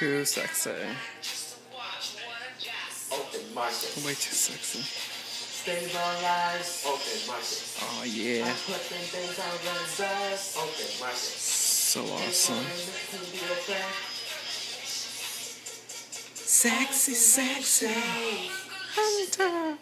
Too sexy. Open. Way too sexy. Open. Oh yeah. I'm things on. Open market. So awesome. Sexy, sexy. Hunter.